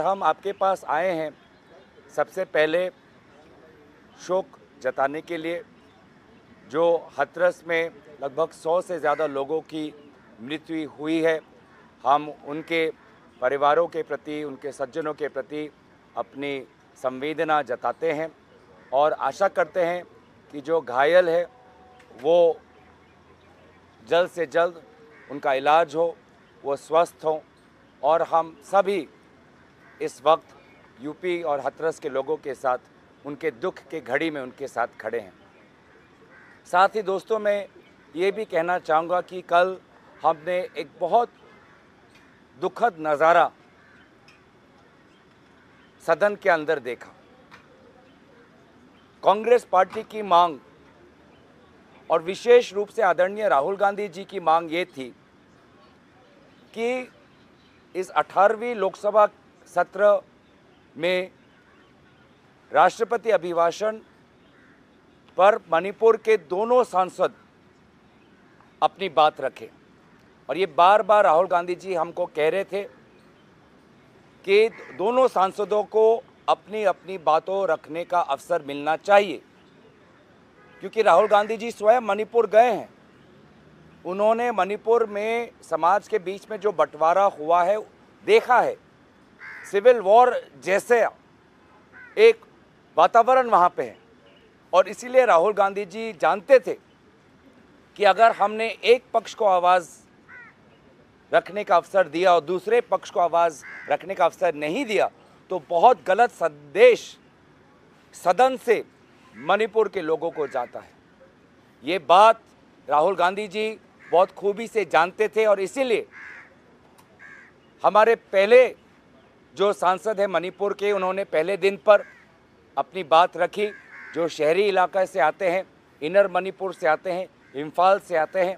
हम आपके पास आए हैं, सबसे पहले शोक जताने के लिए, जो हथरस में लगभग सौ से ज़्यादा लोगों की मृत्यु हुई है, हम उनके परिवारों के प्रति, उनके सज्जनों के प्रति अपनी संवेदना जताते हैं और आशा करते हैं कि जो घायल है, वो जल्द से जल्द उनका इलाज हो, वो स्वस्थ हों और हम सभी इस वक्त यूपी और हथरस के लोगों के साथ, उनके दुख के घड़ी में उनके साथ खड़े हैं। साथ ही दोस्तों, मैं ये भी कहना चाहूँगा कि कल हमने एक बहुत दुखद नज़ारा सदन के अंदर देखा। कांग्रेस पार्टी की मांग और विशेष रूप से आदरणीय राहुल गांधी जी की मांग ये थी कि इस 18वीं लोकसभा सत्र में राष्ट्रपति अभिभाषण पर मणिपुर के दोनों सांसद अपनी बात रखें। और ये बार बार राहुल गांधी जी हमको कह रहे थे कि दोनों सांसदों को अपनी अपनी बातों रखने का अवसर मिलना चाहिए। क्योंकि राहुल गांधी जी स्वयं मणिपुर गए हैं। उन्होंने मणिपुर में समाज के बीच में जो बंटवारा हुआ है, देखा है। सिविल वॉर जैसे एक वातावरण वहाँ पे है। और इसीलिए राहुल गांधी जी जानते थे कि अगर हमने एक पक्ष को आवाज़ रखने का अवसर दिया और दूसरे पक्ष को आवाज़ रखने का अवसर नहीं दिया तो बहुत गलत संदेश सदन से मणिपुर के लोगों को जाता है। ये बात राहुल गांधी जी बहुत खूबी से जानते थे और इसीलिए हमारे पहले जो सांसद हैं मणिपुर के, उन्होंने पहले दिन पर अपनी बात रखी। जो शहरी इलाके से आते हैं, इनर मणिपुर से आते हैं, इम्फाल से आते हैं।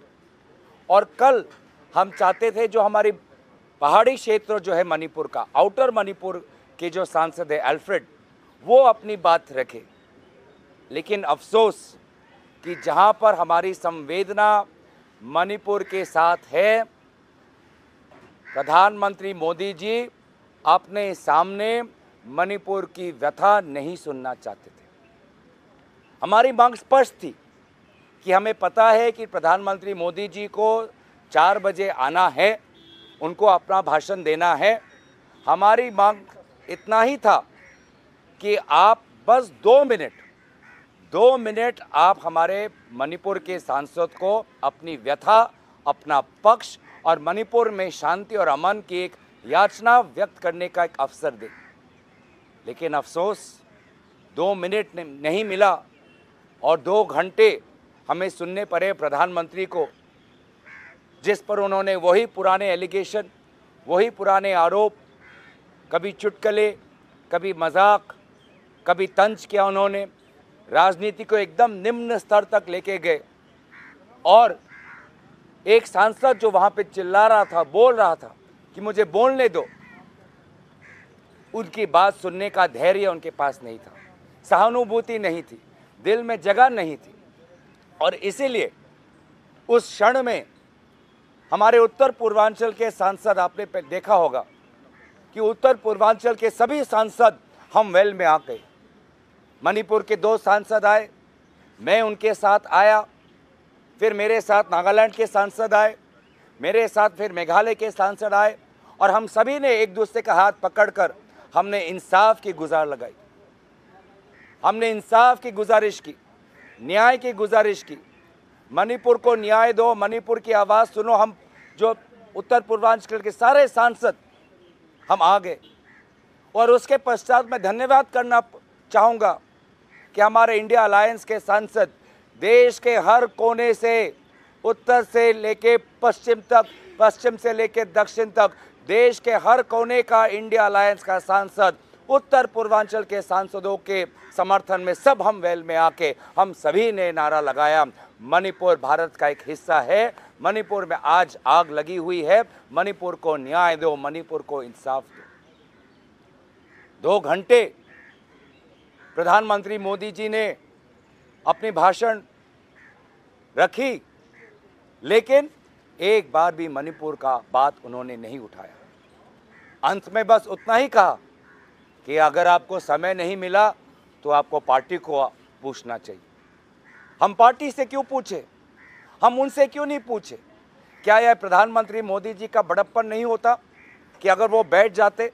और कल हम चाहते थे जो हमारी पहाड़ी क्षेत्र जो है मणिपुर का, आउटर मणिपुर के जो सांसद है अल्फ्रेड, वो अपनी बात रखे। लेकिन अफसोस कि जहाँ पर हमारी संवेदना मणिपुर के साथ है, प्रधानमंत्री मोदी जी अपने सामने मणिपुर की व्यथा नहीं सुनना चाहते थे। हमारी मांग स्पष्ट थी कि हमें पता है कि प्रधानमंत्री मोदी जी को चार बजे आना है, उनको अपना भाषण देना है। हमारी मांग इतना ही था कि आप बस दो मिनट दो मिनट आप हमारे मणिपुर के सांसद को अपनी व्यथा, अपना पक्ष और मणिपुर में शांति और अमन की एक याचना व्यक्त करने का एक अवसर दे। लेकिन अफसोस, दो मिनट नहीं मिला और दो घंटे हमें सुनने पड़े प्रधानमंत्री को, जिस पर उन्होंने वही पुराने एलिगेशन, वही पुराने आरोप, कभी चुटकले, कभी मज़ाक, कभी तंज किया उन्होंने, राजनीति को एकदम निम्न स्तर तक लेके गए। और एक सांसद जो वहाँ पे चिल्ला रहा था, बोल रहा था कि मुझे बोलने दो। उनकी बात सुनने का धैर्य उनके पास नहीं था। सहानुभूति नहीं थी। दिल में जगह नहीं थी। और इसीलिए उस क्षण में हमारे उत्तर पूर्वांचल के सांसद, आपने देखा होगा कि उत्तर पूर्वांचल के सभी सांसद हम वेल में आ गए। मणिपुर के दो सांसद आए, मैं उनके साथ आया, फिर मेरे साथ नागालैंड के सांसद आए, मेरे साथ फिर मेघालय के सांसद आए और हम सभी ने एक दूसरे का हाथ पकड़कर हमने इंसाफ की गुजार लगाई। हमने इंसाफ की गुजारिश की, न्याय की गुजारिश की। मणिपुर को न्याय दो, मणिपुर की आवाज़ सुनो। हम जो उत्तर पूर्वांचल के सारे सांसद, हम आ गए और उसके पश्चात मैं धन्यवाद करना चाहूँगा कि हमारे इंडिया अलायंस के सांसद देश के हर कोने से, उत्तर से लेके पश्चिम तक, पश्चिम से लेके दक्षिण तक देश के हर कोने का इंडिया अलायंस का सांसद, उत्तर पूर्वांचल के सांसदों के समर्थन में सब हम वेल में आके हम सभी ने नारा लगाया। मणिपुर भारत का एक हिस्सा है। मणिपुर में आज आग लगी हुई है। मणिपुर को न्याय दो, मणिपुर को इंसाफ दो। दो घंटे प्रधानमंत्री मोदी जी ने अपनी भाषण रखी, लेकिन एक बार भी मणिपुर का बात उन्होंने नहीं उठाया। अंत में बस उतना ही कहा कि अगर आपको समय नहीं मिला तो आपको पार्टी को पूछना चाहिए। हम पार्टी से क्यों पूछे? हम उनसे क्यों नहीं पूछे? क्या यह प्रधानमंत्री मोदी जी का बड़प्पन नहीं होता कि अगर वो बैठ जाते?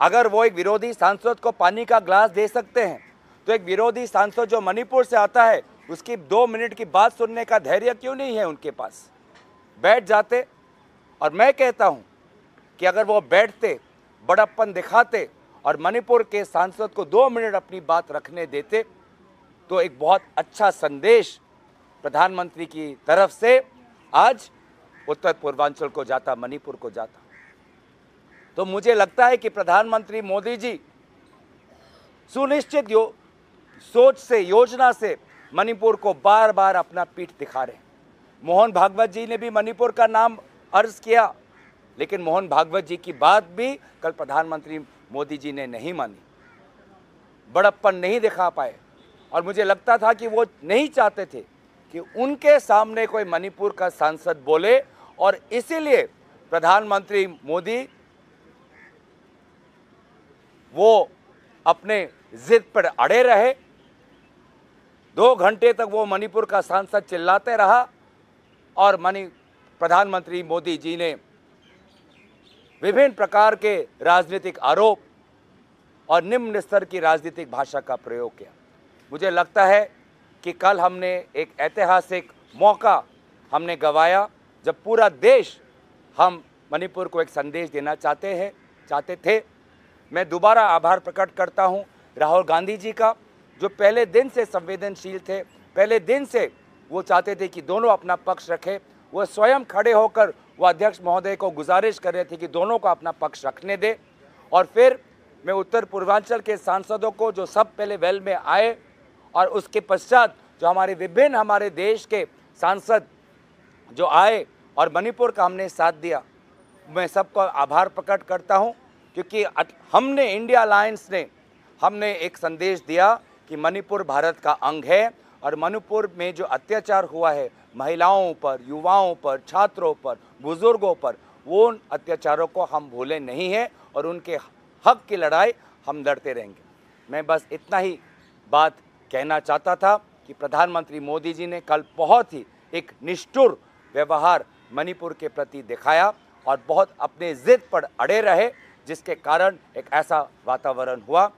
अगर वो एक विरोधी सांसद को पानी का ग्लास दे सकते हैं तो एक विरोधी सांसद जो मणिपुर से आता है, उसकी दो मिनट की बात सुनने का धैर्य क्यों नहीं है उनके पास? बैठ जाते और मैं कहता हूँ कि अगर वो बैठते, बड़प्पन दिखाते और मणिपुर के सांसद को दो मिनट अपनी बात रखने देते तो एक बहुत अच्छा संदेश प्रधानमंत्री की तरफ़ से आज उत्तर पूर्वांचल को जाता, मणिपुर को जाता। तो मुझे लगता है कि प्रधानमंत्री मोदी जी सुनिश्चित यो, सोच से, योजना से मणिपुर को बार बार अपना पीठ दिखा रहे हैं। मोहन भागवत जी ने भी मणिपुर का नाम अर्ज़ किया। लेकिन मोहन भागवत जी की बात भी कल प्रधानमंत्री मोदी जी ने नहीं मानी। बड़प्पन नहीं दिखा पाए। और मुझे लगता था कि वो नहीं चाहते थे कि उनके सामने कोई मणिपुर का सांसद बोले। और इसीलिए प्रधानमंत्री मोदी वो अपने जिद पर अड़े रहे। दो घंटे तक वो मणिपुर का सांसद चिल्लाते रहा। और मणि प्रधानमंत्री मोदी जी ने विभिन्न प्रकार के राजनीतिक आरोप और निम्न स्तर की राजनीतिक भाषा का प्रयोग किया। मुझे लगता है कि कल हमने एक ऐतिहासिक मौका हमने गवाया जब पूरा देश हम मणिपुर को एक संदेश देना चाहते हैं, चाहते थे। मैं दोबारा आभार प्रकट करता हूँ राहुल गांधी जी का, जो पहले दिन से संवेदनशील थे, पहले दिन से वो चाहते थे कि दोनों अपना पक्ष रखें। वो स्वयं खड़े होकर वो अध्यक्ष महोदय को गुजारिश कर रहे थे कि दोनों को अपना पक्ष रखने दे। और फिर मैं उत्तर पूर्वांचल के सांसदों को, जो सब पहले वेल में आए, और उसके पश्चात जो हमारे विभिन्न हमारे देश के सांसद जो आए और मणिपुर का हमने साथ दिया, मैं सबको आभार प्रकट करता हूँ। क्योंकि हमने इंडिया अलायंस ने, हमने एक संदेश दिया कि मणिपुर भारत का अंग है। और मणिपुर में जो अत्याचार हुआ है, महिलाओं पर, युवाओं पर, छात्रों पर, बुज़ुर्गों पर, वो उन अत्याचारों को हम भूले नहीं हैं और उनके हक की लड़ाई हम लड़ते रहेंगे। मैं बस इतना ही बात कहना चाहता था कि प्रधानमंत्री मोदी जी ने कल बहुत ही एक निष्ठुर व्यवहार मणिपुर के प्रति दिखाया और बहुत अपने जिद पर अड़े रहे, जिसके कारण एक ऐसा वातावरण हुआ।